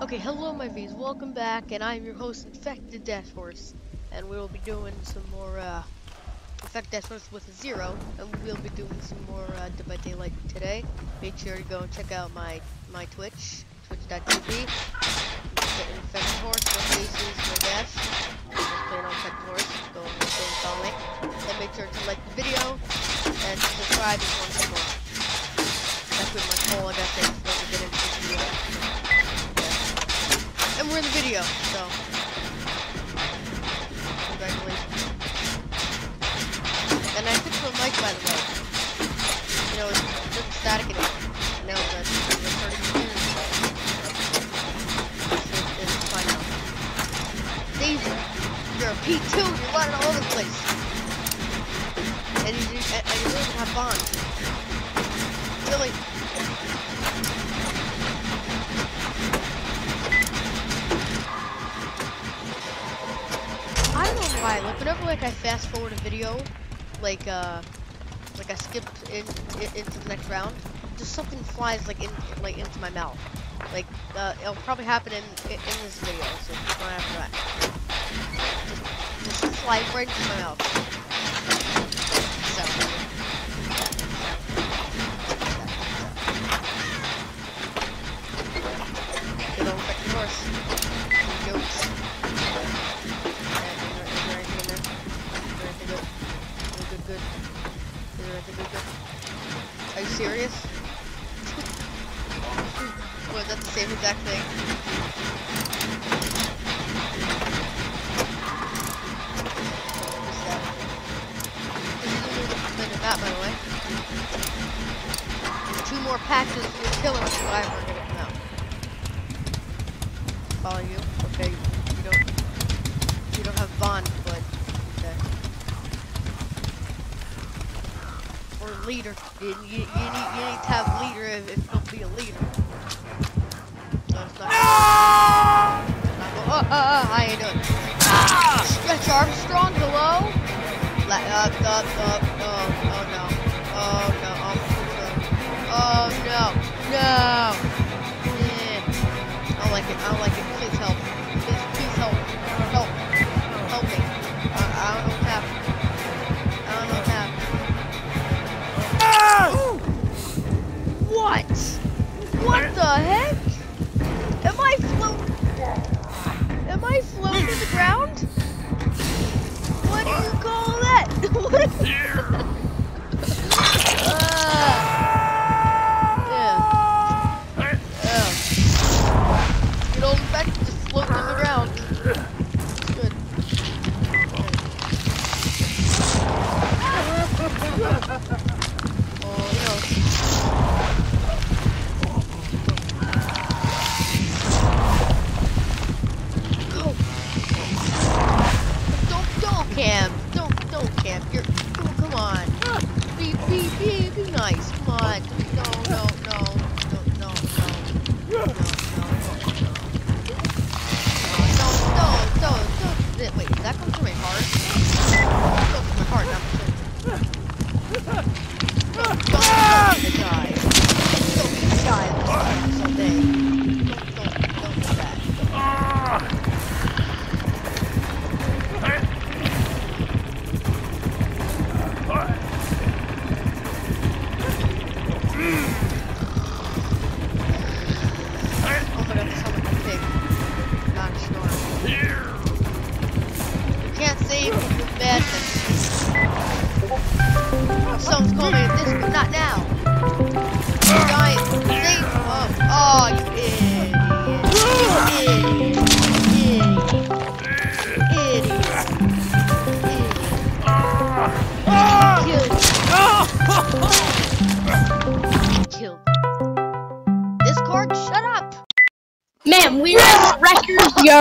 Okay, hello my V's, welcome back, and I'm your host, Infected Death Horse, and we will be doing some more, uh, Infected Death Horse with a zero, and we'll be doing some more, uh, Dead by Daylight today. Make sure to go and check out my, my Twitch, twitch.tv, Infected Horse, no faces, no just playing on Infected Horse, go, and follow me, and make sure to like the video, and subscribe if you want to more. That's pretty much all I got to say before we get into the video and we're in the video, so congratulations. And I fixed my mic, by the way. You know, it's just static in it. Now it's recording here, it's, it's fine now. Daisy, you're a P2. You're running all over the place, and you and, and you don't even have bonds. Like I fast forward a video, like uh, like I skip in, in, into the next round, just something flies like in like into my mouth. Like uh, it'll probably happen in in, this video, so keep on after that. Just, just fly right into my mouth. So. Good old horse. Jokes. good. Are you serious? Was that the same exact thing? This is a little different than that, by the way. Two patches for killer survivor gonna. Follow you? Okay, you don't you don't have bond, but leader. You, you, you, need, you need to have leader if, if you'll be a leader. No, it's not. Ah! Oh, uh, uh, how you doing? Ah! Stretch Armstrong, hello? Let, up, up, up, oh, oh, no, no!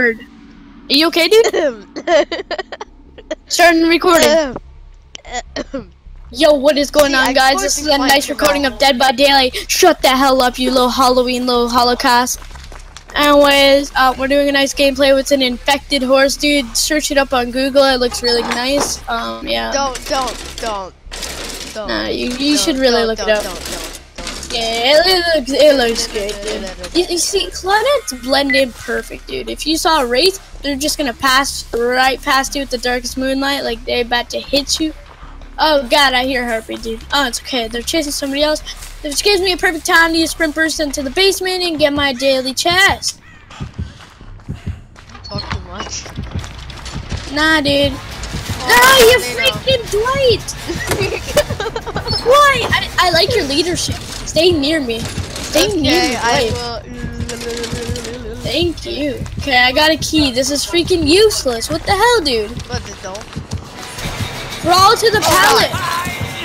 Are you okay, dude? Starting recording. Yo, what is going on, guys? This is a nice recording of Dead by Daylight. Shut the hell up, you little Halloween, little Holocaust. Anyways, uh, we're doing a nice gameplay with an infected horse, dude. Search it up on Google. It looks really nice. Um, yeah. Don't, don't, don't, don't. Nah, you, you should really look it up. Don't, Yeah, it looks, it looks good, dude. You, you see, Claudettes blend in perfect, dude. If you saw a Wraith, they're just gonna pass right past you with the darkest moonlight, like they're about to hit you. Oh god, I hear heartbeat, dude. Oh, it's okay. They're chasing somebody else. Which gives me a perfect time to sprint burst into the basement and get my daily chest. Talk too much. Nah, dude. Oh, ah, you freaking Dwight! Why? I, I like your leadership. Stay near me. Stay okay, near me. I will. Thank you. Okay, I got a key. This is freaking useless. What the hell, dude? It don't. Crawl to the oh, pallet.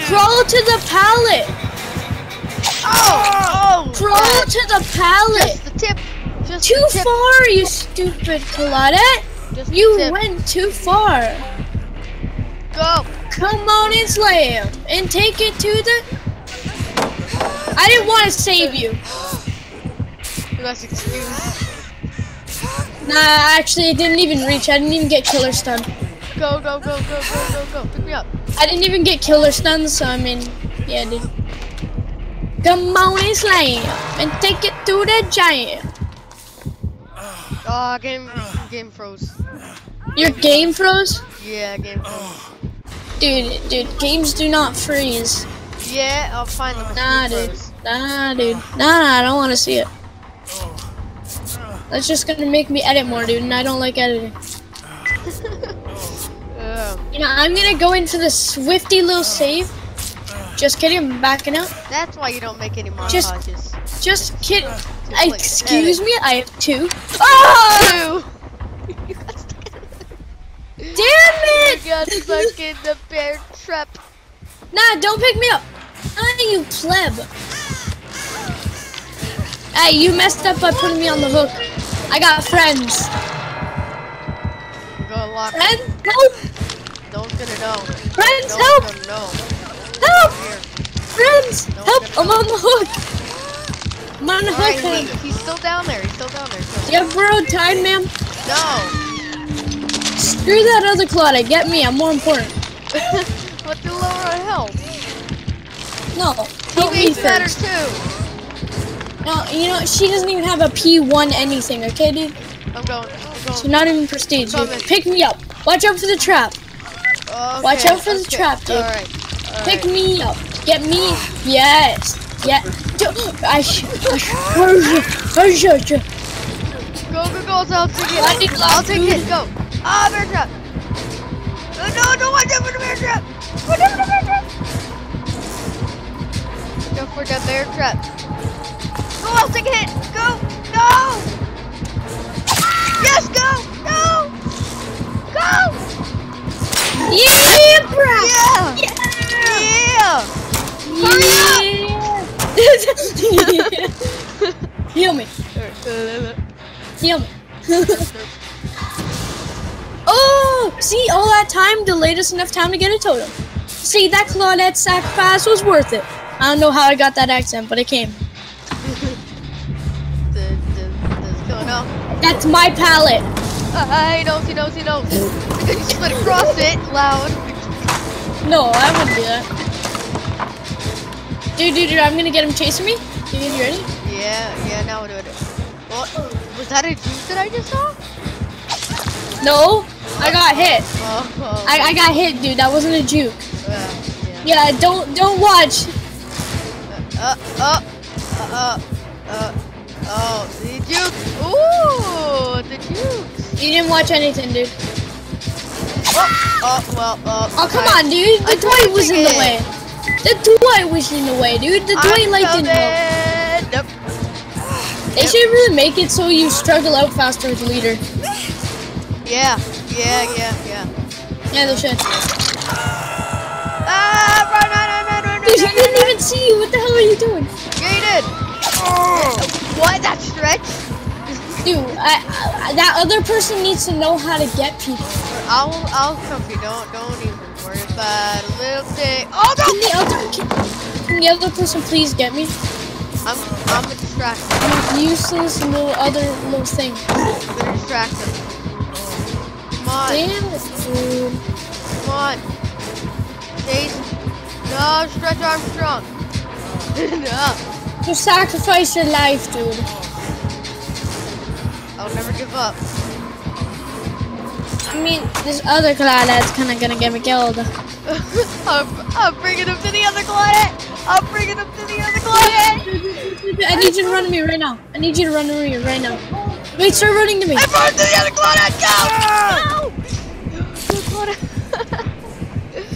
Crawl to the pallet. Oh! oh Crawl God. to the pallet. Just the tip. Just Too the tip. far, you stupid Claudette. Just You went too far. Go. Come on and slam and take it to the. I didn't want to save you. You excuse. Nah, actually, it didn't even reach. I didn't even get killer stun. Go, go, go, go, go, go, go. Pick me up. I didn't even get killer stun, so I mean, yeah, dude. Come on and slam and take it to the giant. Oh, game, game froze. Your game froze? Yeah, game froze. Dude, dude, games do not freeze. Yeah, I'll find them. Nah, dude. froze. Nah, dude. Nah, nah, I don't want to see it. That's just gonna make me edit more, dude, and I don't like editing. You know, I'm gonna go into the swifty little save. Just kidding, I'm backing up. that's why you don't make any Just- montages. Just kidding. like, Excuse edit. me, I have two. Oh! You got stuck in- Damn you it! got stuck in the bear trap. Nah, don't pick me up. Ah, you pleb. Hey, you messed up by putting me on the hook. I got friends. Gonna lock. Friends, help! No one's gonna know. Friends, No help! gonna know. Help! Friends, No, help! I'm on the hook. I'm on the Alright, hook. he, he's still down there. He's still down there. Do you have borrowed time, ma'am? No. Screw that other Claudia. Get me. I'm more important. what the lower our health? No, help me Teammates matter first. too. No, you know she doesn't even have a P1 anything. Okay, dude. I'm going. I'm So going. not even prestige. Dude. Pick me up. Watch out for the trap. Okay, Watch out for the trap, dude. Alright. Pick alright. me up. Get me. Yes. Yeah. I sh- I sh- I sh- I sh- Go, go, go. I'll take it. I'll take it. Go. Ah, bear trap. No, no, no, watch out for the bear trap. Watch out for the bear trap. Go for the bear trap. Go, I'll take a hit. Go. No. Yes, go. No. Go. Yeah, bro. Yeah. Yeah. Yeah. Heal me. Heal me. oh, see, all that time delayed us enough time to get a totem. See, that Claudette sacrifice was worth it. I don't know how I got that accent, but it came. That's my palette. Uh, he knows, he knows, he knows. you split across it loud. No, I wouldn't do that. Dude, dude, dude, I'm gonna get him chasing me. Dude, you ready? Yeah, yeah, now we're doing it. What? Was that a juice that I just saw? No, I got hit. Oh, oh I, I got hit, dude. That wasn't a juke. yeah, yeah. Yeah, don't don't watch. Uh, uh, uh, uh, uh, oh, the juice. Ooh, the juice. You didn't watch anything, dude. Oh, oh, well, oh. Oh come I- on, dude. The I Dwight was in the way. The Dwight was in the way, dude. The Dwight I'm light didn't help. coming. Nope. They should really make it so you struggle out faster with the leader. Yeah, yeah, yeah, yeah. Yeah, they should. Ah, run, run, run, run, run, Dude, he run, didn't run, even see you. What the hell are you doing? Yeah, you did. What? That stretch? Dude, I, I, that other person needs to know how to get people. I'll, I'll come you. Don't, don't even worry about a little thing. Oh Can no! the other can, can the other person please get me? I'm, I'm a distraction. You useless little other little thing. I'm gonna distract him. Come on, Damn it, dude. come on. Chase. No, stretch Armstrong. no. Just sacrifice your life, dude. I'll never give up. I mean, this other Claudette's kind of gonna get me killed. I'm, I'm bringing him to the other Claudette! I'm bringing him to the other Claudette! I need you to run to me right now. I need you to run to me right now. Wait, start running to me. I brought him to the other Claudette! Go! No!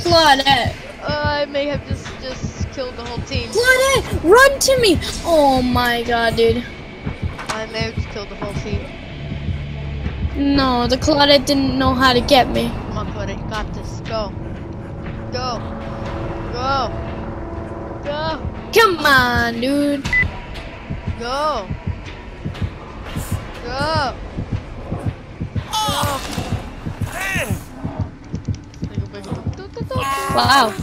Claudette. Uh, I may have just just killed the whole team. Claudette, run to me. Oh my god, dude. I may have just killed the whole team. No, the Claudette didn't know how to get me. Come on, Claudette, you got this. Go. Go. Go. Go. Come on, dude. Go. Go. Wow.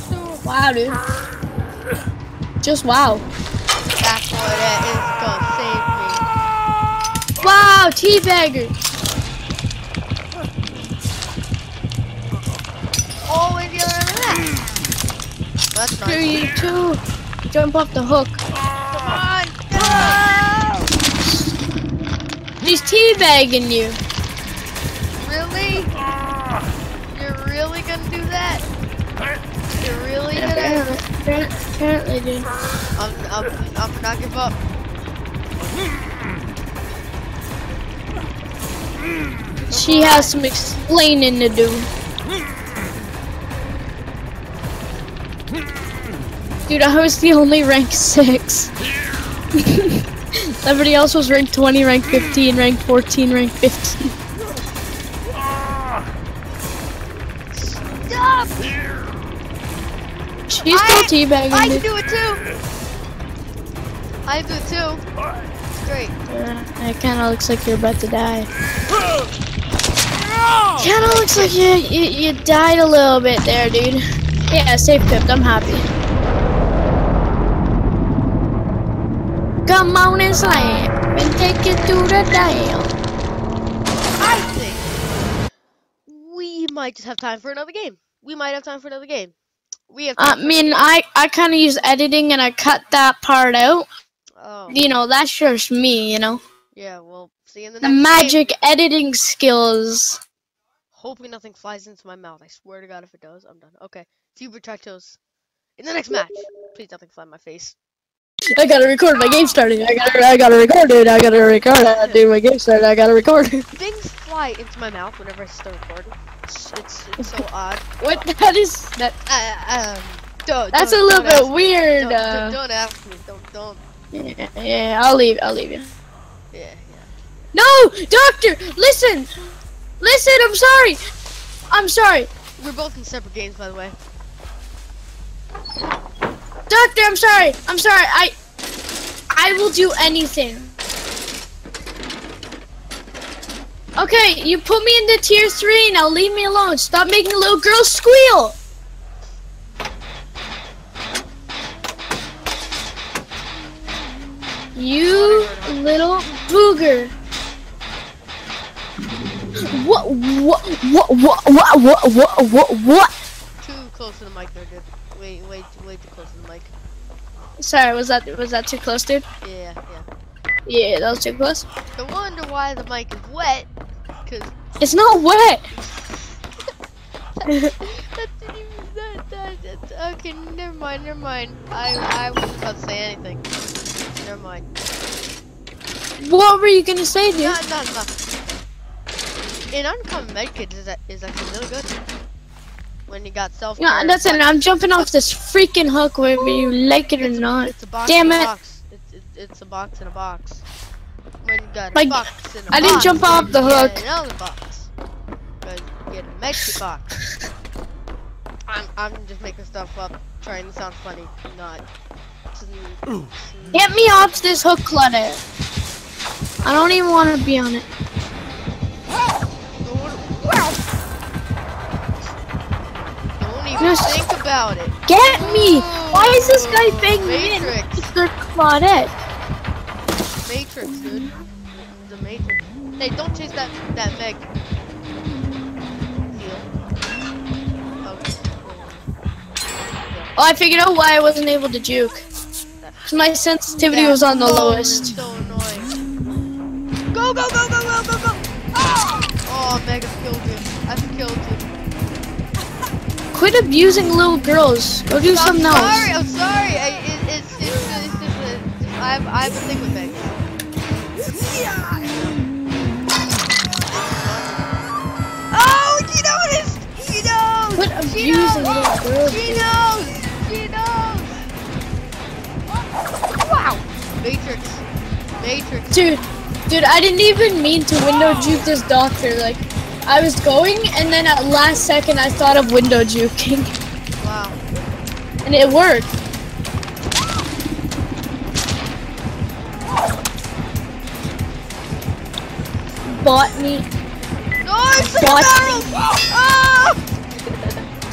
Wow, dude. Just wow. That's what it is gonna save. Wow, teabagger. Oh, and the other that. That's nice. you too. Jump off the hook. Come on. Go! He's teabagging you. Really? You're really gonna do that? You're really gonna? Apparently, dude. I'm, I'm, I'm not give up. She has some explaining to do. Dude, I was the only rank 6. Everybody else was rank 20, rank 15, rank 14, rank 15. Stop! She's I- still teabagging I me. can do it too. I do it too. It's great. Uh, it kind of looks like you're about to die. Kind of looks like you, you you died a little bit there, dude. Yeah, safe pipped. I'm happy. Come on and slam and take it to the dam. I think we might just have time for another game. We might have time for another game. We have. I Time for mean, I I kind of use editing and I cut that part out. Oh, You know, that's just me. You know, yeah. Well, see you in the the next game. magic editing skills. Hoping nothing flies into my mouth. I swear to God, if it does, I'm done. Okay, few retractos. In the next match, please nothing fly in my face. I gotta record. My game starting. I gotta I gotta record it. I gotta record it. Dude, my game started. I gotta record. Things fly into my mouth whenever I start recording. It's it's, it's so odd. What? That is that. Uh, um, don't, That's a don't- little don't ask bit weird. Don't, Uh, don't ask me. Don't don't. Yeah, yeah, I'll leave. I'll leave you. Yeah, yeah. No, doctor, listen, listen. I'm sorry. I'm sorry, We're both in separate games, by the way. doctor. I'm sorry. I'm sorry. I, I will do anything. Okay, you put me into tier three. Now leave me alone. Stop making little girls squeal. You little booger. What, what, what, what, what, what, what, what, what? Too close to the mic there, dude. Wait, wait, way too close to the mic. Sorry, was that, was that too close, dude? Yeah, yeah. Yeah, that was too close. No wonder why the mic is wet. Cause It's not wet. that didn't even that, that, that okay. Never mind, never mind. I I wasn't about to say anything. Never mind. What were you gonna say, dude? No, no, no. An uncommon medkit is that is actually really good. When you got self. Yeah, that's it. I'm jumping off this freaking hook, whether you like it or not. It's a box Damn a it. box. It's, it's, it's a box in a box. When you got a Like, box in a I didn't jump off the hook. Another box. But you get a medkit box. I'm, I'm just making stuff up, trying to sound funny, not. Get me off this hook, clutter. I don't even want to be on it. Don't even Just- think about it. Get me! Why is this guy banging me in? Matrix. It's the Claudette. Matrix, dude. The Matrix. Hey, don't chase that that Meg. Oh, I figured out why I wasn't able to juke. My sensitivity yeah, was on the so, lowest. So annoying. Go, go, go, go, go, go, go! Ah! Oh, oh Megan killed you. I've killed you. Quit abusing little girls. Go do I'm something sorry, else. I'm sorry. I, it, it's, it's, it's, it's, it's, I have, I have a thing with Megan. Oh, she noticed! She knows! Quit abusing little oh, girls. She Matrix. Matrix. Dude, dude, I didn't even mean to window juke this doctor. Like, I was going, and then at last second, I thought of window juking. Wow. And it worked. Botany. Nice! Botany. Oh!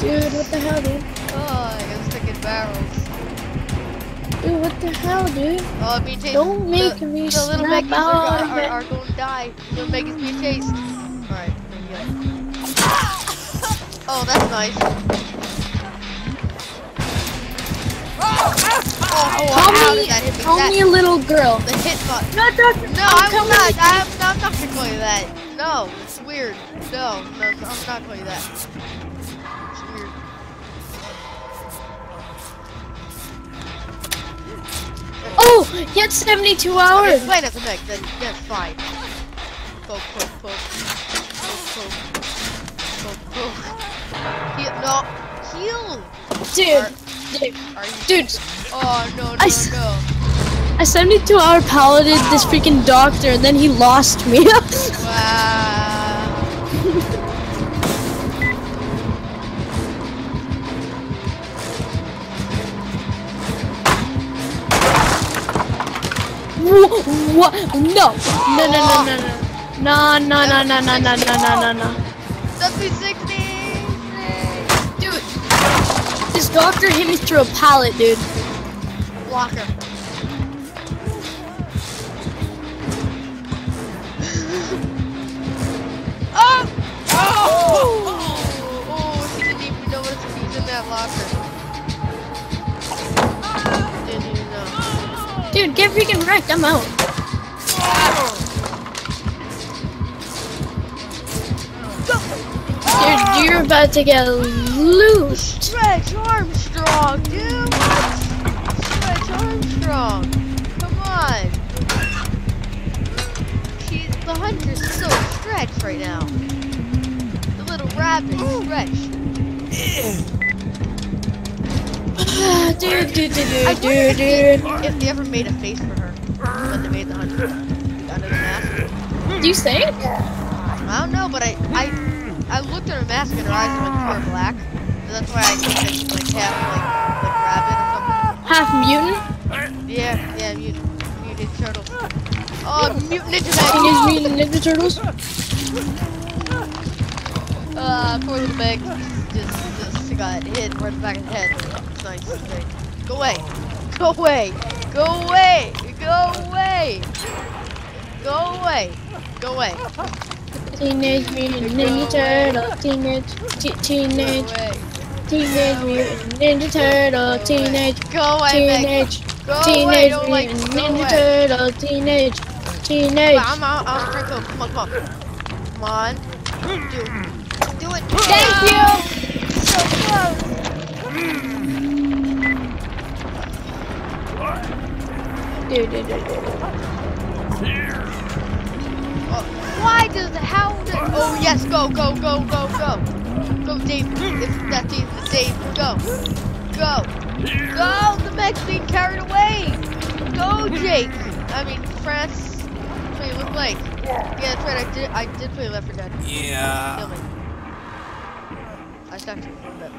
dude, what the hell, dude? Oh, I got stuck in barrels. Dude, what the hell, dude? Oh, being chased. Don't make the, me The little Meggies out are, are, are, going to die. Little Meggies being chased. Alright, there you go. Oh, that's nice. Oh, oh, call me, that? Call that, me a little girl. The hit button. No, doctor, no, I'm, I'm not. I'm, I'm not gonna call you that. No, it's weird. No, no, I'm not calling you that. Oh, he had 72 hours. Okay, playing at the neck, then that's fine. Poke, poke, poke. Poke, poke. Poke, poke. Heal, no, heal! Dude, are, dude, are dude. Oh, no, no, I, no. I 72 hour paladed this freaking doctor and then he lost me. wow. What? No. No, no, no, no, oh. no. No, no, no, no, no, no, no, no, no, no. That's 360! Dude, this doctor hit me through a pallet, dude. Blocker. Oh! oh! Oh! Oh, he didn't even know what he's in that locker. Didn't even know. Dude, get freaking wrecked. I'm out. You're about to get loose. Stretch Armstrong, dude. What? Stretch Armstrong. Come on. She's the Huntress so stretched right now. The little rabbit stretch. dude, dude, dude, dude, dude, dude. If, they ever made a face for her when they made the hunter under the mask. Do you think? I don't know, but I I I looked at her mask and her eyes went pure black. So that's why I think it's like half like like rabbit or something. Half mutant? Yeah, yeah, mutant mutant turtles. Oh, mutant ninja Teenage Meg. Mutant Ninja Turtles? Uh, poor little Meg just just got hit right in the back of the head. It's nice. It's. Go away. Go away. Go away. Go away. Go away. Go away. Teenage Mutant Ninja Turtle, teenage, te- teenage, teenage mutant ninja turtle, teenage, Go away, teenage, Go away. teenage Don't like. mutant Go ninja away. turtle, teenage, teenage. I'm out. I'm trying to. Come on, come on. Come on. Do it. Do it. Thank you. So close. Dude, dude, dude, dude. Oh, why does the how does oh yes go go go go go. Go Dave it's that Dave the Dave go. Go. Go. The being carried away. Go Jake. I mean France. Play with Blake. Yeah that's right. I did I did play Left 4 Dead Yeah. I stuck it. A bit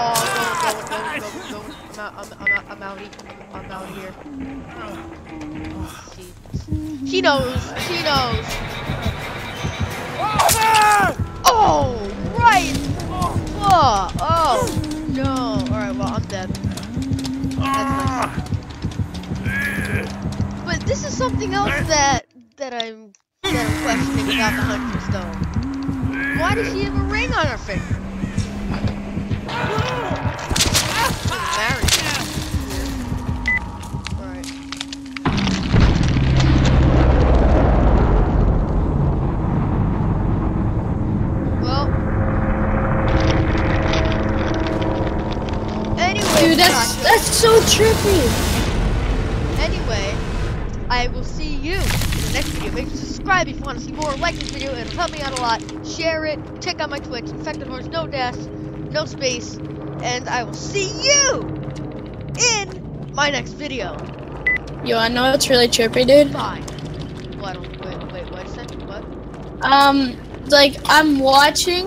oh go go go go go. I'm out I'm, I'm out I'm out I'm out here. Oh, She knows. She knows. Oh, right. Oh, oh, no. All right, well, I'm dead. Nice. But this is something else that that I'm that I'm questioning about the Hunter Stone. Why does she have a ring on her finger? So trippy. Anyway, I will see you in the next video. Make sure to subscribe if you want to see more. Like this video, it'll help me out a lot. Share it. Check out my Twitch, Infected Horse, no dash, no space. And I will see you in my next video. Yo, I know it's really trippy, dude. Bye. What? Wait, wait, what? What? Um, like I'm watching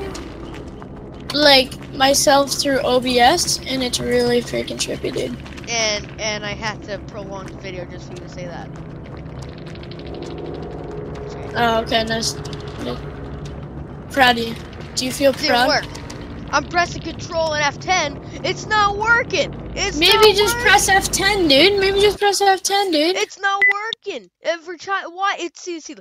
like myself through OBS, and it's really freaking trippy, dude. And and I had to prolong the video just for you to say that. Oh, okay, nice. Proud of you. Do you feel Didn't proud? work. I'm pressing Control and F10. It's not working. It's Maybe just working. press F10, dude. Maybe just press F10, dude. It's not working. Every time. Why? It's see, see.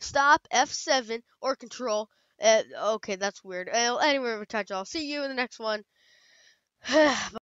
Stop F7 or Control. Uh, okay, that's weird. Anyway, touch. I'll see you in the next one.